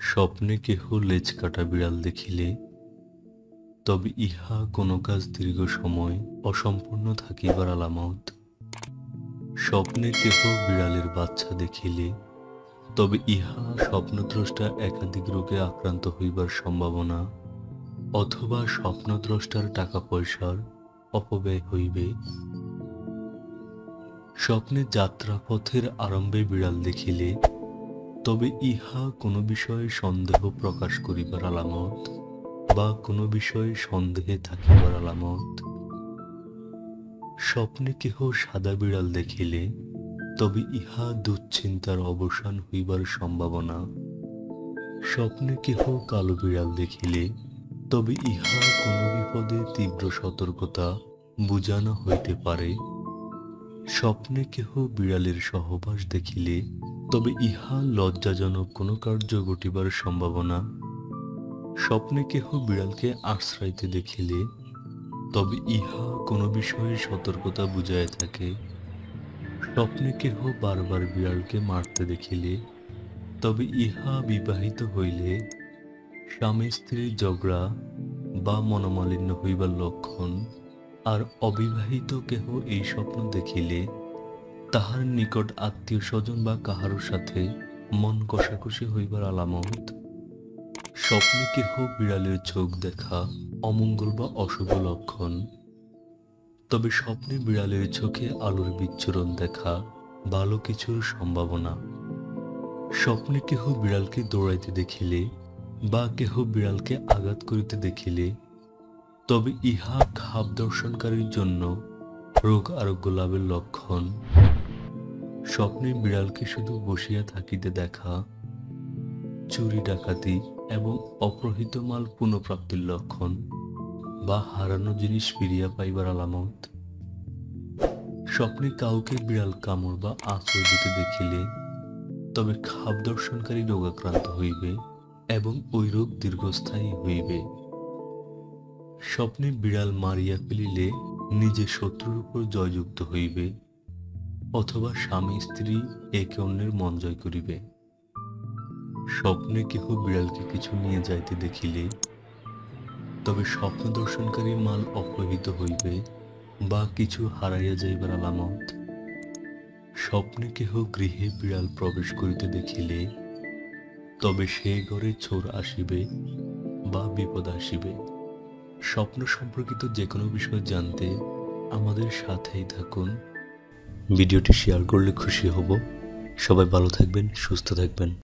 স্বপ্নে কেহ লেজ কাটা বিড়াল দেখিলে, তবে ইহা কোনো কাজ দীর্ঘ সময় অসম্পূর্ণ থাকিবার আলামত। স্বপ্নে কেহ বিড়ালের বাচ্চা দেখিলে, তবে ইহা স্বপ্নদ্রষ্টা একাধিক রোগে আক্রান্ত হইবার সম্ভাবনা, অথবা স্বপ্নদ্রষ্টার টাকা পয়সার অপব্যয় হইবে। স্বপ্নে যাত্রাপথের আরম্ভে বিড়াল দেখিলে তবে ইহা কোনো বিষয়ে সন্দেহ প্রকাশ করিবার আলামত বা কোনো বিষয়ে সন্দেহে থাকিবার আলামত? স্বপ্নে কেহ সাদা বিড়াল দেখিলে তবে ইহা দুশ্চিন্তার অবসান হইবার সম্ভাবনা। স্বপ্নে কেহ কালো বিড়াল দেখিলে তবে ইহা কোনো বিপদে তীব্র সতর্কতা বুঝানো হইতে পারে। স্বপ্নে কেহ বিড়ালের সহবাস দেখিলে তবে ইহা লজ্জাজনক কোনো কার্য ঘটিবার সম্ভাবনা। স্বপ্নে কেহ বিড়ালকে আশ্রয়তে দেখিলে, তবে ইহা কোনো বিষয়ে সতর্কতা বুঝায় থাকে। স্বপ্নে কেহ বারবার বিড়ালকে মারতে দেখিলে, তবে ইহা বিবাহিত হইলে স্বামী স্ত্রীর ঝগড়া বা মনোমালিন্য হইবার লক্ষণ, আর অবিবাহিত কেহ এই স্বপ্ন দেখিলে তাহার নিকট আত্মীয় স্বজন বা কাহারও সাথে মন কষাকষি হইবার আলামত। স্বপ্নে কেহ বিড়ালের চোখ দেখা অমঙ্গল বা অশুভ লক্ষণ। তবে স্বপ্নে বিড়ালের চোখে আলোর বিচ্ছুরণ দেখা ভালো কিছুর সম্ভাবনা। স্বপ্নে কেহ বিড়ালকে দৌড়াইতে দেখিলে বা কেহ বিড়ালকে আঘাত করিতে দেখিলে, তবে ইহা খাপ দর্শনকারীর জন্য রোগ আরোগ্য লাভের লক্ষণ। স্বপ্নে বিড়ালকে শুধু বসিয়া থাকিতে দেখা, চুরি ডাকাতি এবং অপ্রহিত মাল পুনঃপ্রাপ্তির লক্ষণ বা হারানো জিনিস ফিরিয়া পাইবার আলামত। স্বপ্নে কাউকে বিড়াল কামড় বা আশ্রয় দিতে দেখিলে তবে খাপ দর্শনকারী রোগাক্রান্ত হইবে এবং ওই রোগ দীর্ঘস্থায়ী হইবে। স্বপ্নে বিড়াল মারিয়া ফেলিলে নিজে শত্রুর উপর জয়যুক্ত হইবে। অথবা স্বামী, স্ত্রী একে অন্যের মন জয় করিবে। স্বপ্নে কেহ বিড়ালকে কিছু নিয়ে যাইতে দেখিলে, তবে স্বপ্ন দর্শনকারী মাল অপহৃত হইবে বা কিছু হারাইয়া যাইবার আলামত। স্বপ্নে কেহ গৃহে বিড়াল প্রবেশ করিতে দেখিলে, তবে সে ঘরে চোর আসিবে বা বিপদ আসিবে। স্বপ্ন সম্পর্কিত যে কোনো বিষয় জানতে আমাদের সাথেই থাকুন। ভিডিওটি শেয়ার করলে খুশি হব। সবাই ভালো থাকবেন সুস্থ থাকবেন।